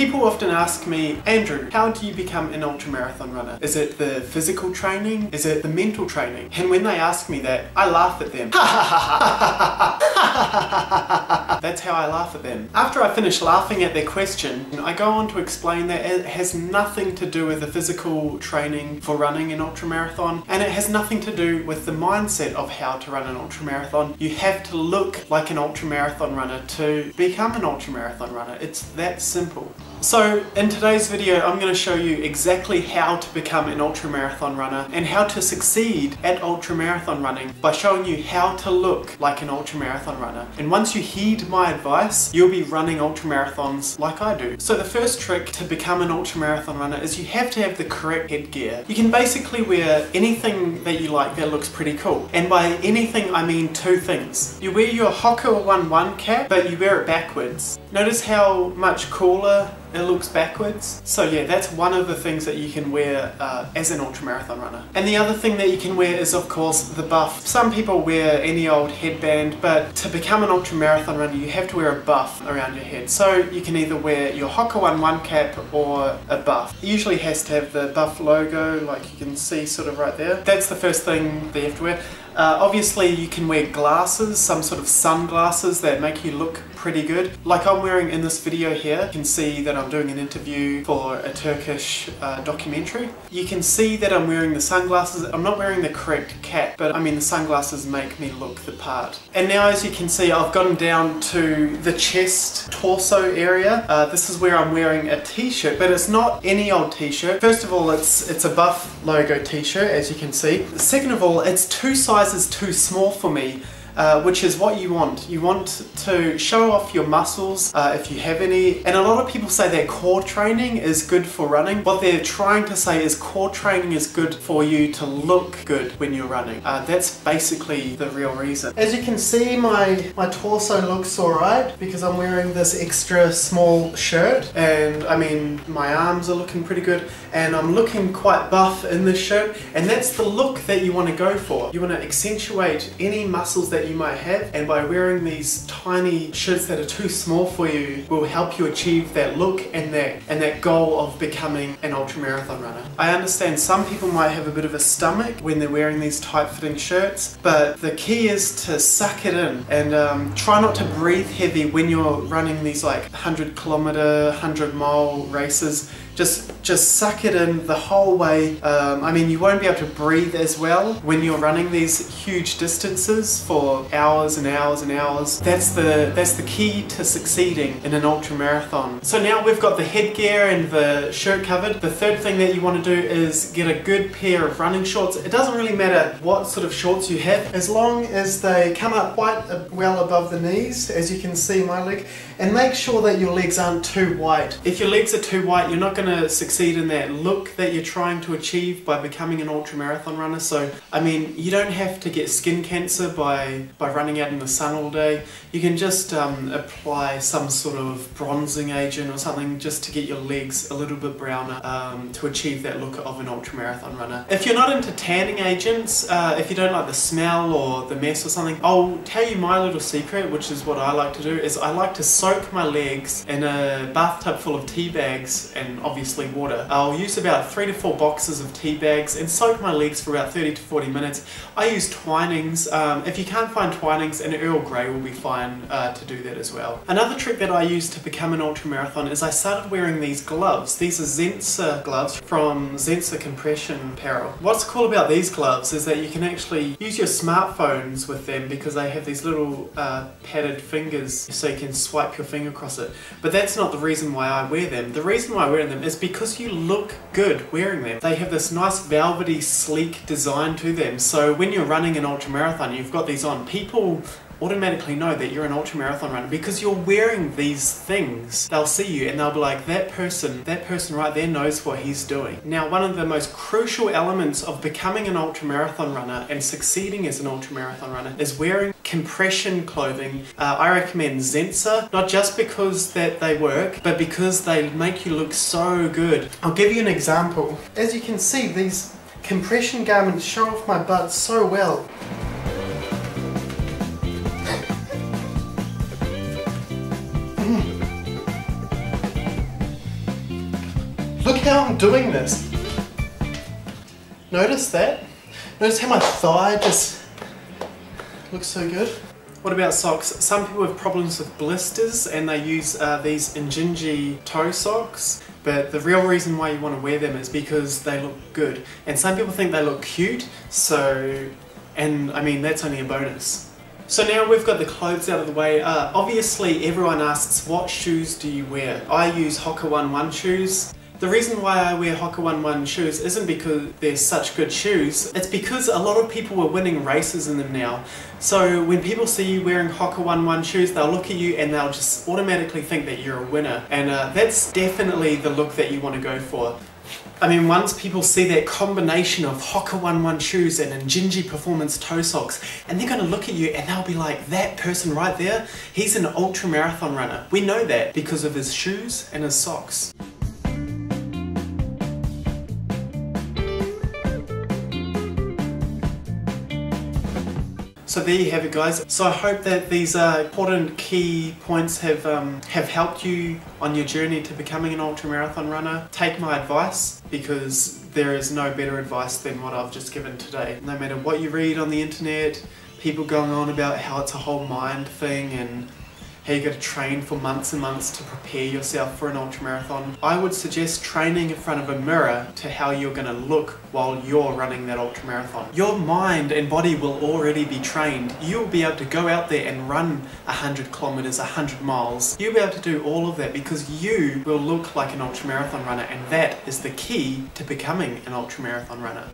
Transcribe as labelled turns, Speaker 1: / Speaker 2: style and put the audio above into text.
Speaker 1: People often ask me, Andrew, how do you become an ultramarathon runner? Is it the physical training? Is it the mental training? And when they ask me that, I laugh at them. That's how I laugh at them. After I finish laughing at their question, I go on to explain that it has nothing to do with the physical training for running an ultramarathon, and it has nothing to do with the mindset of how to run an ultramarathon. You have to look like an ultramarathon runner to become an ultramarathon runner. It's that simple. So in today's video I'm going to show you exactly how to become an ultramarathon runner and how to succeed at ultramarathon running by showing you how to look like an ultramarathon runner. And once you heed my advice, you'll be running ultramarathons like I do. So the first trick to become an ultramarathon runner is you have to have the correct headgear. You can basically wear anything that you like that looks pretty cool. And by anything I mean two things. You wear your Hoka One One cap, but you wear it backwards. Notice how much cooler it looks backwards. So yeah, that's one of the things that you can wear uh, as an ultramarathon runner. And the other thing that you can wear is of course the buff. Some people wear any old headband, but to become an ultramarathon runner you have to wear a buff around your head. So you can either wear your Hoka One One cap or a buff. It usually has to have the buff logo like you can see sort of right there. That's the first thing that you have to wear. Uh, obviously you can wear glasses, some sort of sunglasses that make you look pretty good. Like I'm wearing in this video here, you can see that I'm doing an interview for a Turkish uh, documentary. You can see that I'm wearing the sunglasses. I'm not wearing the correct cap, but I mean the sunglasses make me look the part. And now as you can see, I've gotten down to the chest, torso area. Uh, this is where I'm wearing a t-shirt, but it's not any old t-shirt. First of all, it's, it's a Buff logo t-shirt, as you can see. Second of all, it's two sizes too small for me uh, which is what you want. You want to show off your muscles uh, if you have any. And a lot of people say that core training is good for running. What they're trying to say is core training is good for you to look good when you're running. Uh, that's basically the real reason. As you can see, my, my torso looks alright because I'm wearing this extra small shirt. And I mean, my arms are looking pretty good. And I'm looking quite buff in this shirt. And that's the look that you want to go for. You want to accentuate any muscles that that you might have and by wearing these tiny shirts that are too small for you will help you achieve that look and that and that goal of becoming an ultra marathon runner. I understand some people might have a bit of a stomach when they're wearing these tight fitting shirts but the key is to suck it in and um, try not to breathe heavy when you're running these like 100 kilometer 100 mile races just just suck it in the whole way. Um, I mean, you won't be able to breathe as well when you're running these huge distances for hours and hours and hours. That's the that's the key to succeeding in an ultra marathon. So now we've got the headgear and the shirt covered. The third thing that you want to do is get a good pair of running shorts. It doesn't really matter what sort of shorts you have, as long as they come up quite well above the knees, as you can see my leg, and make sure that your legs aren't too white. If your legs are too white, you're not going to succeed in that look that you're trying to achieve by becoming an ultra marathon runner. So, I mean, you don't have to get skin cancer by, by running out in the sun all day. You can just um, apply some sort of bronzing agent or something just to get your legs a little bit browner um, to achieve that look of an ultra marathon runner. If you're not into tanning agents, uh, if you don't like the smell or the mess or something, I'll tell you my little secret, which is what I like to do, is I like to soak my legs in a bathtub full of tea bags and obviously obviously water. I'll use about three to four boxes of tea bags and soak my legs for about 30 to 40 minutes. I use Twinings. Um, if you can't find Twinings, an Earl Grey will be fine uh, to do that as well. Another trick that I use to become an ultramarathon is I started wearing these gloves. These are Zensah gloves from Zensah Compression Apparel. What's cool about these gloves is that you can actually use your smartphones with them because they have these little uh, padded fingers so you can swipe your finger across it. But that's not the reason why I wear them. The reason why I wear them is because you look good wearing them. They have this nice velvety, sleek design to them. So when you're running an ultra marathon, you've got these on. People automatically know that you're an ultra marathon runner because you're wearing these things. They'll see you and they'll be like, that person, that person right there knows what he's doing. Now, one of the most crucial elements of becoming an ultra marathon runner and succeeding as an ultra marathon runner is wearing compression clothing. Uh, I recommend Zensah, not just because that they work, but because they make you look so good. I'll give you an example. As you can see, these compression garments show off my butt so well. Look how I'm doing this. Notice that? Notice how my thigh just looks so good? What about socks? Some people have problems with blisters and they use uh, these Injinji toe socks but the real reason why you want to wear them is because they look good and some people think they look cute so and I mean that's only a bonus. So now we've got the clothes out of the way, uh, obviously everyone asks what shoes do you wear? I use Hoka One One shoes. The reason why I wear Hoka One One shoes isn't because they're such good shoes, it's because a lot of people are winning races in them now. So when people see you wearing Hoka One One shoes, they'll look at you and they'll just automatically think that you're a winner. And uh, that's definitely the look that you want to go for. I mean, once people see that combination of Hoka One One shoes and Injinji Performance toe socks, and they're going to look at you and they'll be like, that person right there, he's an ultra marathon runner. We know that because of his shoes and his socks. So there you have it guys. So I hope that these uh, important key points have, um, have helped you on your journey to becoming an ultra marathon runner. Take my advice because there is no better advice than what I've just given today. No matter what you read on the internet, people going on about how it's a whole mind thing and you got to train for months and months to prepare yourself for an ultramarathon. I would suggest training in front of a mirror to how you're going to look while you're running that ultramarathon. Your mind and body will already be trained. You'll be able to go out there and run 100 kilometers, 100 miles. You'll be able to do all of that because you will look like an ultramarathon runner and that is the key to becoming an ultramarathon runner.